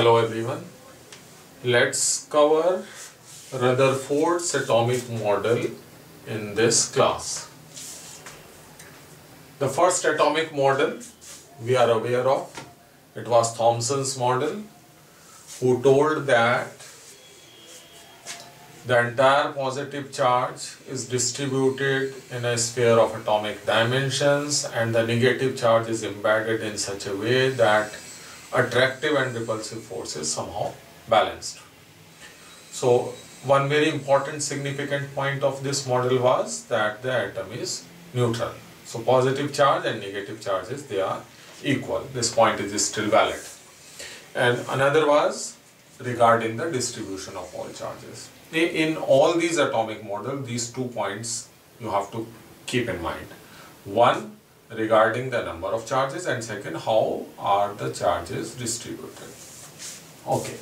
Hello everyone. Let's cover Rutherford's atomic model in this class. The first atomic model we are aware of, it was Thomson's model who told that the entire positive charge is distributed in a sphere of atomic dimensions and the negative charge is embedded in such a way that attractive and repulsive forces somehow balanced. So one very important significant point of this model was that the atom is neutral. So positive charge and negative charges they are equal. This point is still valid. And another was regarding the distribution of all charges. In all these atomic models, these two points you have to keep in mind. One, regarding the number of charges and second, how are the charges distributed. Okay.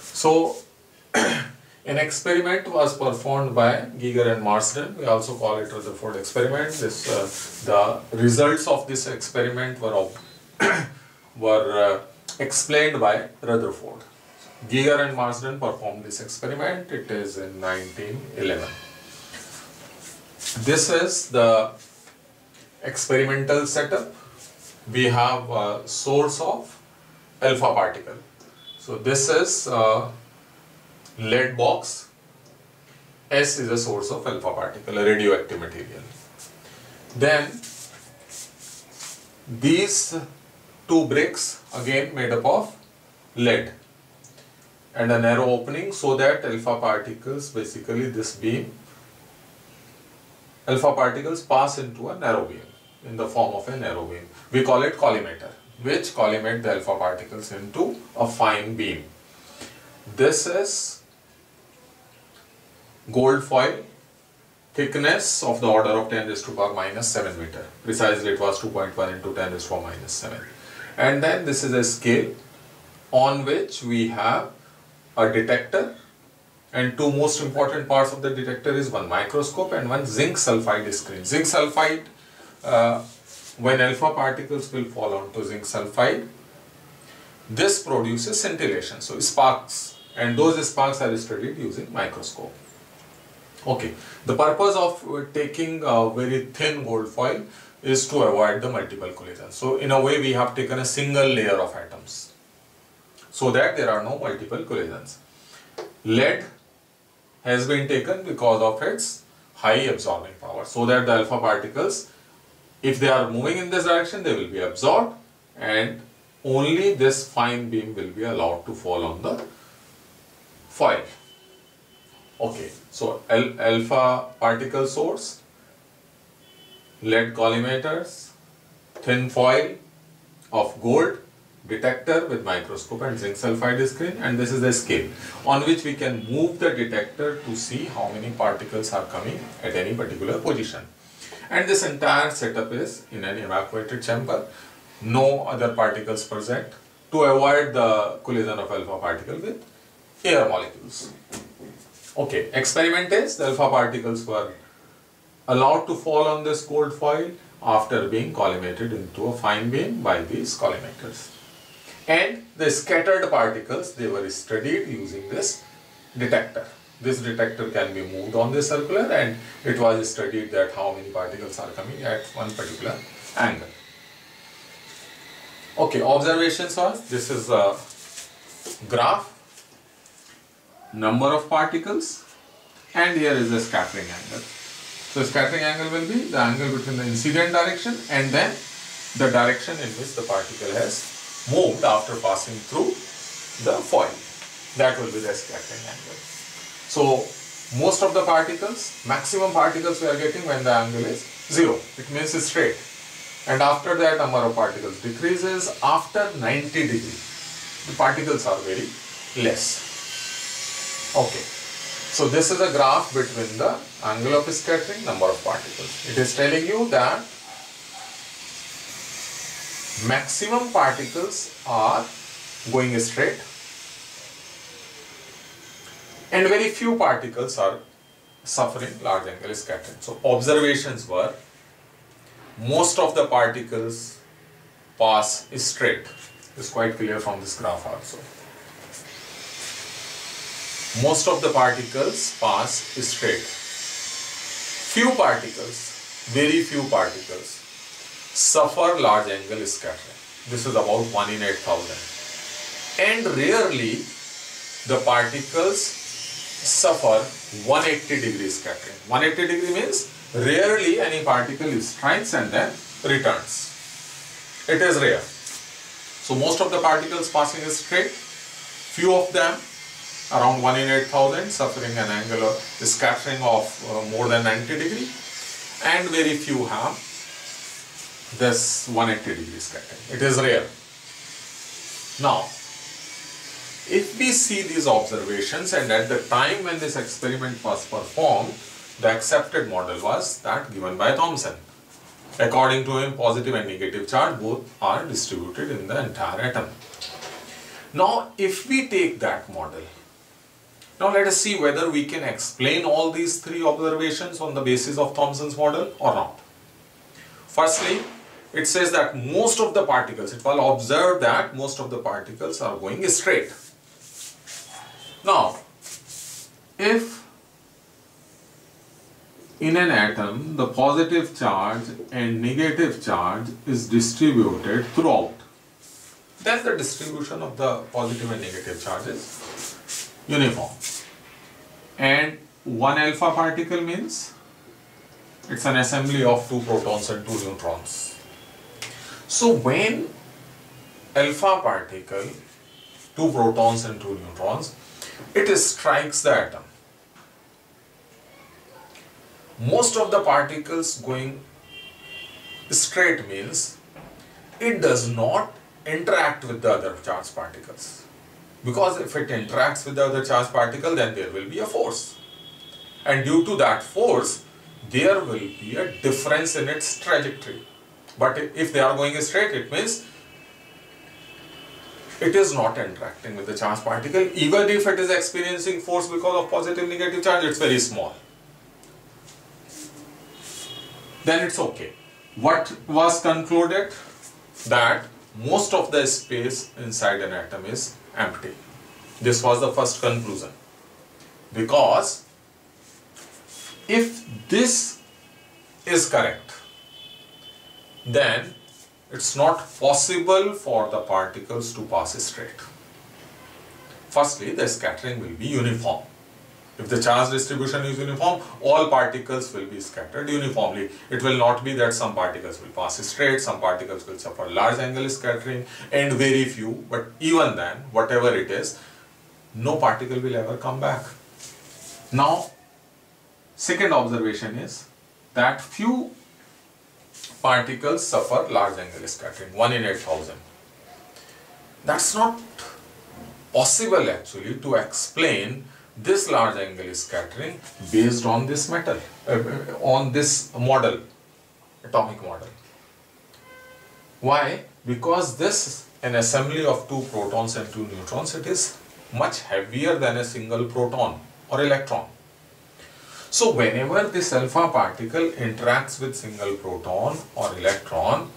So, an experiment was performed by Geiger and Marsden. We also call it the Rutherford experiment. This, uh, the results of this experiment were, were uh, explained by Rutherford. Geiger and Marsden performed this experiment. It is in 1911. This is the experimental setup. We have a source of alpha particle. So this is a lead box. S is a source of alpha particle, a radioactive material. Then these two bricks again made up of lead and a narrow opening so that alpha particles basically this beam alpha particles pass into a narrow beam in the form of a narrow beam. We call it collimator which collimate the alpha particles into a fine beam. This is gold foil thickness of the order of 10 raised to power minus 7 meter. Precisely it was 2.1 into 10 raised to power minus 7. And then this is a scale on which we have a detector and two most important parts of the detector is one microscope and one zinc sulfide screen. Zinc sulfide, uh, when alpha particles will fall onto zinc sulfide, this produces scintillation, so sparks and those sparks are studied using microscope. Okay, the purpose of taking a very thin gold foil is to avoid the multiple collisions. So in a way we have taken a single layer of atoms so that there are no multiple collisions. Lead has been taken because of its high absorbing power so that the alpha particles if they are moving in this direction they will be absorbed and only this fine beam will be allowed to fall on the foil. Okay, so al alpha particle source, lead collimators, thin foil of gold detector with microscope and zinc sulfide screen and this is the scale on which we can move the detector to see how many particles are coming at any particular position. And this entire setup is in an evacuated chamber, no other particles present to avoid the collision of alpha particle with air molecules. Okay, experiment is the alpha particles were allowed to fall on this gold foil after being collimated into a fine beam by these collimators and the scattered particles they were studied using this detector. This detector can be moved on the circular and it was studied that how many particles are coming at one particular angle. Okay, observations was this is a graph, number of particles and here is the scattering angle. So scattering angle will be the angle between the incident direction and then the direction in which the particle has moved after passing through the foil. That will be the scattering angle. So most of the particles, maximum particles we are getting when the angle is 0. It means it's straight. And after that number of particles decreases after 90 degree. The particles are very less. Okay. So this is a graph between the angle of scattering, number of particles. It is telling you that maximum particles are going straight and very few particles are suffering large angle scattering. So observations were most of the particles pass straight. It's quite clear from this graph also. most of the particles pass straight. Few particles, very few particles, suffer large angle scattering. This is about 1 in 8000. And rarely the particles suffer 180 degree scattering. 180 degree means rarely any particle strikes and then returns. It is rare. So most of the particles passing is straight, few of them around 1 in 8000 suffering an angular scattering of uh, more than 90 degree and very few have this 180 degree scattering. It is rare. Now, if we see these observations and at the time when this experiment was performed, the accepted model was that given by Thomson. According to him, positive and negative charge both are distributed in the entire atom. Now, if we take that model, now let us see whether we can explain all these three observations on the basis of Thomson's model or not. Firstly, it says that most of the particles, it will observe that most of the particles are going straight. Now, if in an atom the positive charge and negative charge is distributed throughout, then the distribution of the positive and negative charges uniform. And one alpha particle means it's an assembly of two protons and two neutrons. So when alpha particle, two protons and two neutrons, it strikes the atom. Most of the particles going straight means it does not interact with the other charged particles. Because if it interacts with the other charged particle, then there will be a force. And due to that force, there will be a difference in its trajectory. But if they are going straight, it means it is not interacting with the charged particle. Even if it is experiencing force because of positive negative charge, it's very small. Then it's okay. What was concluded? That most of the space inside an atom is empty. This was the first conclusion. Because if this is correct, then it's not possible for the particles to pass straight. Firstly, the scattering will be uniform. If the charge distribution is uniform, all particles will be scattered uniformly. It will not be that some particles will pass straight, some particles will suffer large angle scattering and very few, but even then, whatever it is, no particle will ever come back. Now, second observation is that few particles suffer large angle scattering, 1 in 8000. That's not possible actually to explain this large angle scattering based on this metal, uh, on this model, atomic model. Why? Because this an assembly of two protons and two neutrons, it is much heavier than a single proton or electron. So whenever this alpha particle interacts with single proton or electron,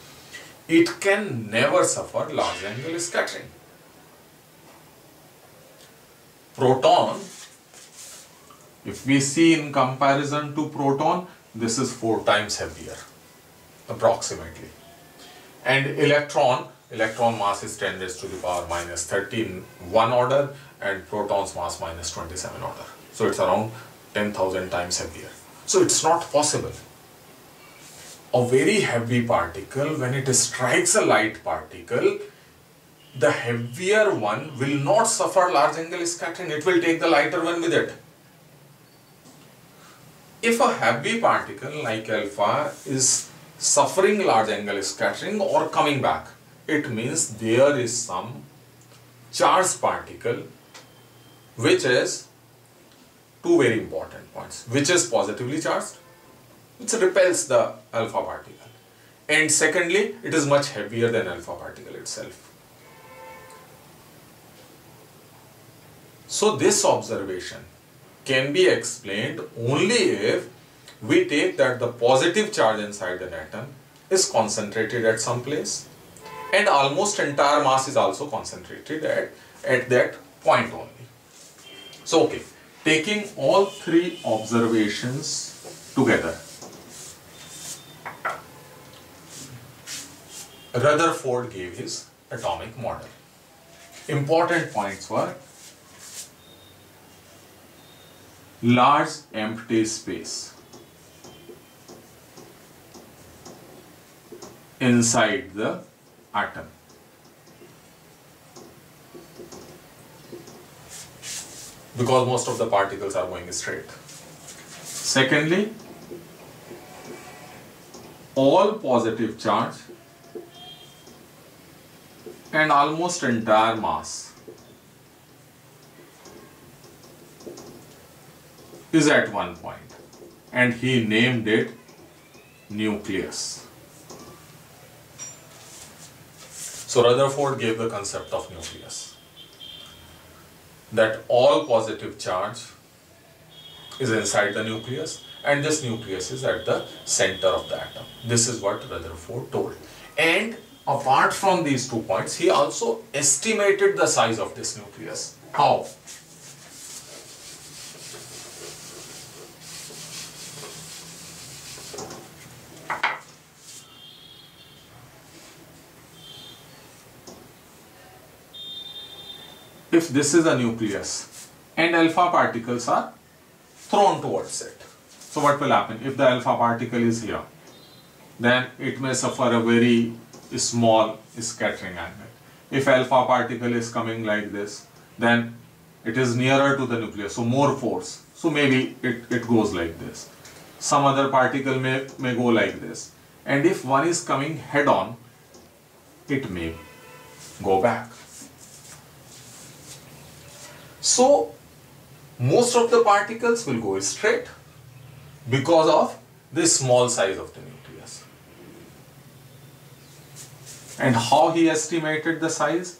it can never suffer large angle scattering. Proton if we see in comparison to proton, this is 4 times heavier, approximately. And electron, electron mass is 10 raised to the power minus 13, one order, and proton's mass minus 27 order. So it's around 10,000 times heavier. So it's not possible. A very heavy particle, when it strikes a light particle, the heavier one will not suffer large angle scattering. It will take the lighter one with it. If a heavy particle like alpha is suffering large angle scattering or coming back, it means there is some charged particle which is two very important points, which is positively charged, which repels the alpha particle. And secondly, it is much heavier than alpha particle itself. So this observation can be explained only if we take that the positive charge inside an atom is concentrated at some place and almost entire mass is also concentrated at, at that point only. So, okay, taking all three observations together, Rutherford gave his atomic model. Important points were large empty space inside the atom. Because most of the particles are going straight. Secondly, all positive charge and almost entire mass is at one point and he named it nucleus. So Rutherford gave the concept of nucleus. That all positive charge is inside the nucleus and this nucleus is at the center of the atom. This is what Rutherford told. And apart from these two points, he also estimated the size of this nucleus. How? If this is a nucleus and alpha particles are thrown towards it. So what will happen? If the alpha particle is here, then it may suffer a very small scattering angle. If alpha particle is coming like this, then it is nearer to the nucleus, so more force. So maybe it, it goes like this. Some other particle may, may go like this. And if one is coming head on, it may go back. So, most of the particles will go straight because of the small size of the nucleus. And how he estimated the size?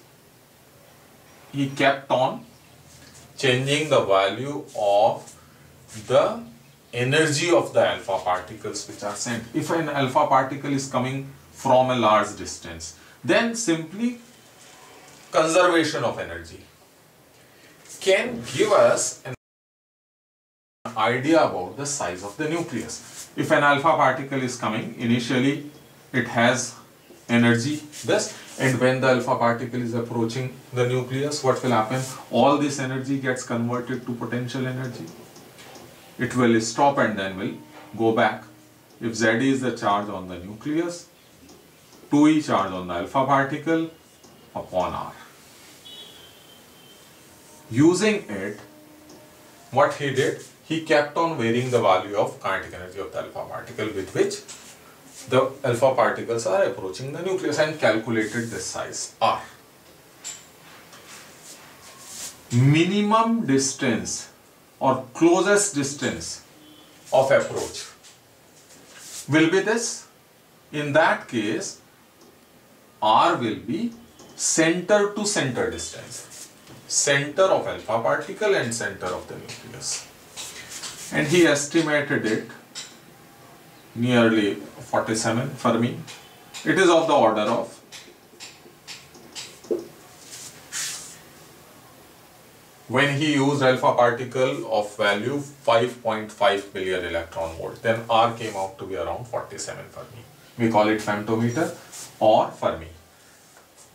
He kept on changing the value of the energy of the alpha particles which are sent. If an alpha particle is coming from a large distance, then simply conservation of energy can give us an idea about the size of the nucleus. If an alpha particle is coming, initially it has energy this and when the alpha particle is approaching the nucleus, what will happen? All this energy gets converted to potential energy. It will stop and then will go back. If Z is the charge on the nucleus, 2E charge on the alpha particle upon R using it, what he did, he kept on varying the value of kinetic energy of the alpha particle with which the alpha particles are approaching the nucleus and calculated this size r. Minimum distance or closest distance of approach will be this. In that case, r will be center to center distance center of alpha particle and center of the nucleus. And he estimated it nearly 47 Fermi. It is of the order of when he used alpha particle of value 5.5 billion electron volt then R came out to be around 47 Fermi. We call it femtometer or Fermi.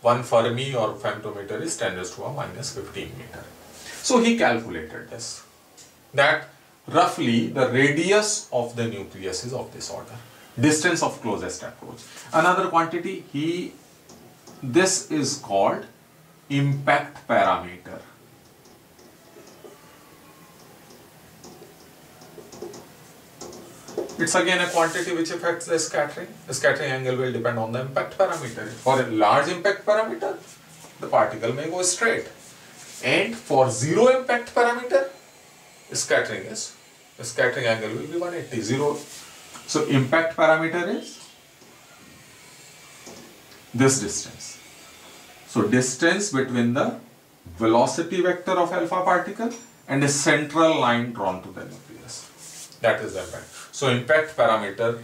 1 Fermi or femtometer is 10 raised to a minus 15 meter. So he calculated this, that roughly the radius of the nucleus is of this order, distance of closest approach. Another quantity, he, this is called impact parameter. It's again a quantity which affects the scattering. The scattering angle will depend on the impact parameter. For a large impact parameter, the particle may go straight. And for zero impact parameter, scattering is, the scattering angle will be 180, zero. So impact parameter is this distance. So distance between the velocity vector of alpha particle and a central line drawn to the nucleus. That is the impact. So impact parameter,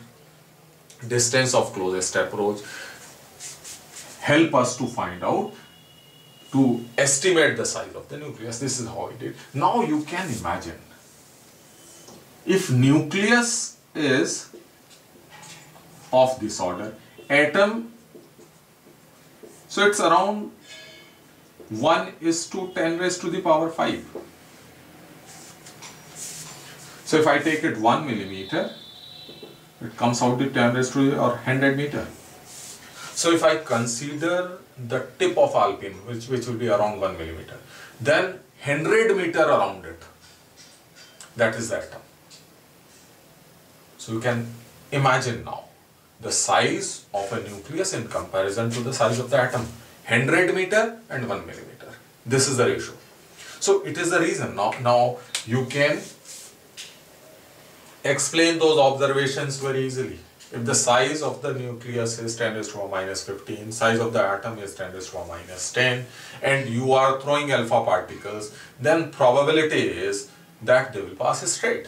distance of closest approach help us to find out to estimate the size of the nucleus. This is how he did. Now you can imagine if nucleus is of this order, atom, so it's around 1 is to 10 raised to the power 5. So if I take it 1 millimeter, it comes out to 10 raised to or 100 meter. So if I consider the tip of alpine, which, which will be around 1 millimeter, then 100 meter around it, that is the atom. So you can imagine now the size of a nucleus in comparison to the size of the atom. 100 meter and 1 millimeter. This is the ratio. So it is the reason now, now you can explain those observations very easily. If the size of the nucleus is 10 raised to minus 15, size of the atom is 10 raised to minus 10 and you are throwing alpha particles, then probability is that they will pass straight.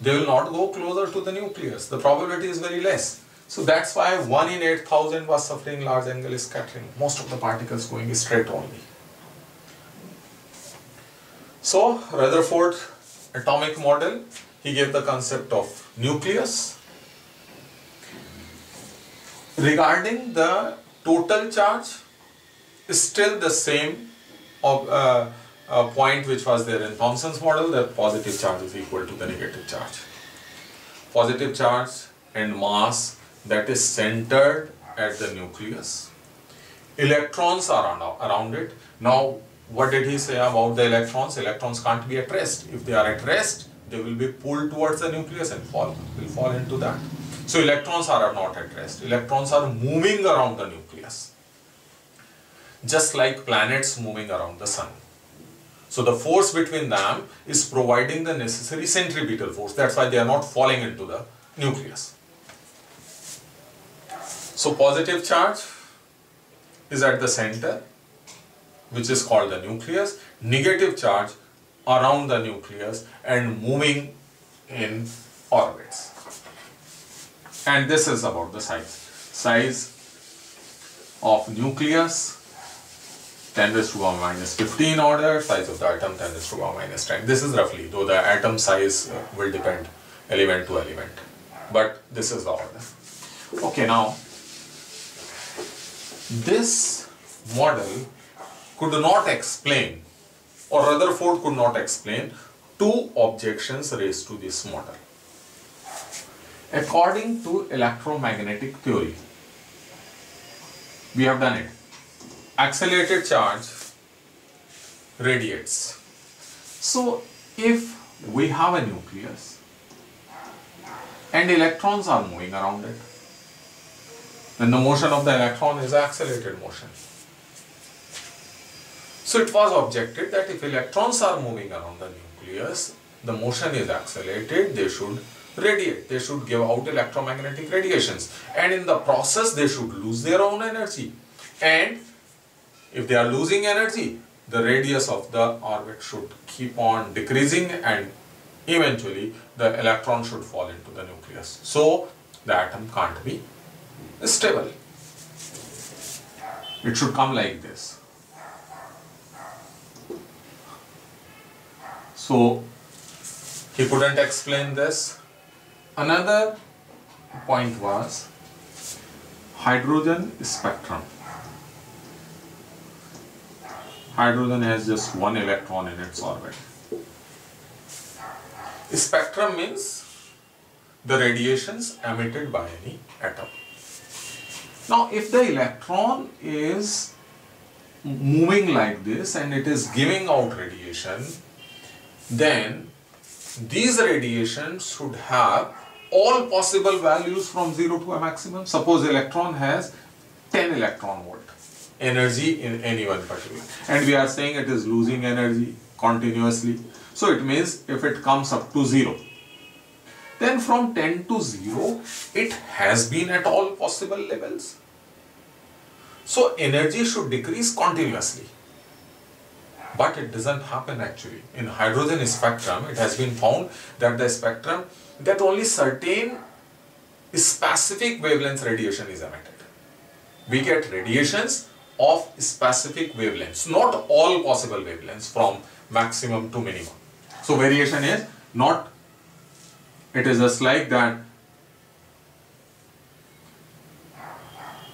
They will not go closer to the nucleus. The probability is very less. So that's why 1 in 8000 was suffering large angle scattering. Most of the particles going straight only. So Rutherford atomic model, he gave the concept of nucleus. Regarding the total charge, still the same of, uh, uh, point which was there in Thomson's model that positive charge is equal to the negative charge. Positive charge and mass that is centered at the nucleus. Electrons are around it. Now, what did he say about the electrons? Electrons can't be at rest. If they are at rest, they will be pulled towards the nucleus and fall, will fall into that. So electrons are not at rest. Electrons are moving around the nucleus. Just like planets moving around the sun. So the force between them is providing the necessary centripetal force. That's why they are not falling into the nucleus. So positive charge is at the center which is called the nucleus. Negative charge around the nucleus and moving in orbits. And this is about the size. Size of nucleus 10 raised to power minus 15 order, size of the atom 10 raised to power minus 10. This is roughly, though the atom size uh, will depend element to element. But this is the order. Okay, now this model could not explain or Rutherford could not explain two objections raised to this model. According to electromagnetic theory, we have done it. Accelerated charge radiates. So if we have a nucleus and electrons are moving around it, then the motion of the electron is accelerated motion. So it was objected that if electrons are moving around the nucleus, the motion is accelerated, they should radiate, they should give out electromagnetic radiations and in the process they should lose their own energy and if they are losing energy, the radius of the orbit should keep on decreasing and eventually the electron should fall into the nucleus. So the atom can't be stable. It should come like this. So he couldn't explain this. Another point was hydrogen spectrum. Hydrogen has just one electron in its orbit. Spectrum means the radiations emitted by any atom. Now, if the electron is moving like this and it is giving out radiation, then these radiations should have all possible values from 0 to a maximum. Suppose electron has 10 electron volt energy in any one particular and we are saying it is losing energy continuously. So it means if it comes up to 0 then from 10 to 0 it has been at all possible levels. So energy should decrease continuously. But it doesn't happen actually. In hydrogen spectrum it has been found that the spectrum that only certain specific wavelength radiation is emitted. We get radiations of specific wavelengths, not all possible wavelengths from maximum to minimum. So variation is not, it is just like that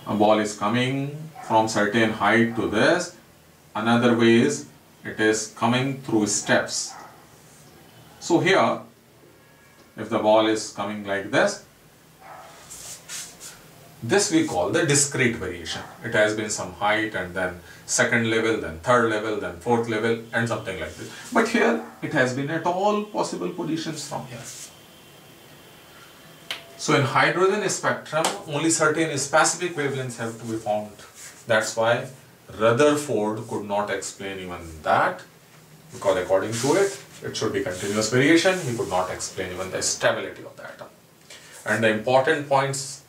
a ball is coming from certain height to this, another way is it is coming through steps. So here, if the ball is coming like this, this we call the discrete variation. It has been some height and then second level, then third level, then fourth level and something like this. But here it has been at all possible positions from here. So in hydrogen spectrum, only certain specific wavelengths have to be found. That's why Rutherford could not explain even that because according to it, it should be continuous variation. He could not explain even the stability of the atom. And the important points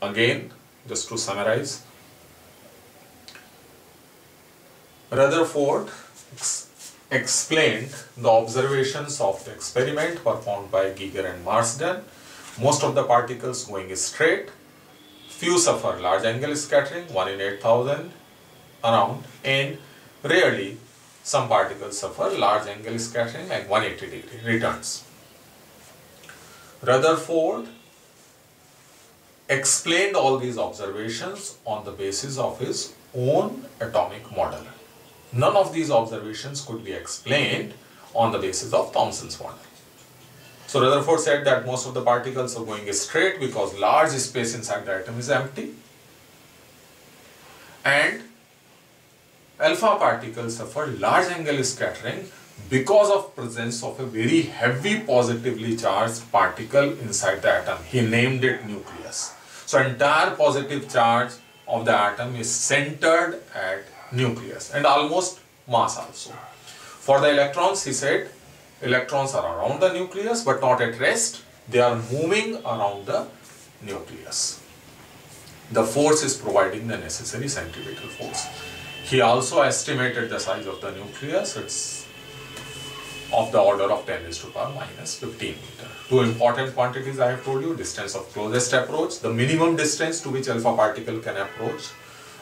Again, just to summarize, Rutherford ex explained the observations of the experiment performed by Geiger and Marsden. Most of the particles going straight, few suffer large angle scattering, 1 in 8000 around, and rarely some particles suffer large angle scattering like 180 degree returns. Rutherford explained all these observations on the basis of his own atomic model. None of these observations could be explained on the basis of Thomson's model. So Rutherford said that most of the particles are going straight because large space inside the atom is empty and alpha particles suffer large angle scattering because of presence of a very heavy positively charged particle inside the atom. He named it nucleus. So entire positive charge of the atom is centered at nucleus and almost mass also. For the electrons, he said, electrons are around the nucleus but not at rest. They are moving around the nucleus. The force is providing the necessary centripetal force. He also estimated the size of the nucleus. It's of the order of 10 raised to the power minus 15 meter. Two important quantities I have told you, distance of closest approach, the minimum distance to which alpha particle can approach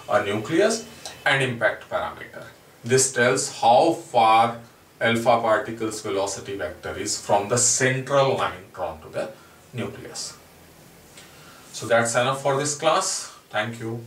a nucleus and impact parameter. This tells how far alpha particle's velocity vector is from the central line drawn to the nucleus. So that's enough for this class. Thank you.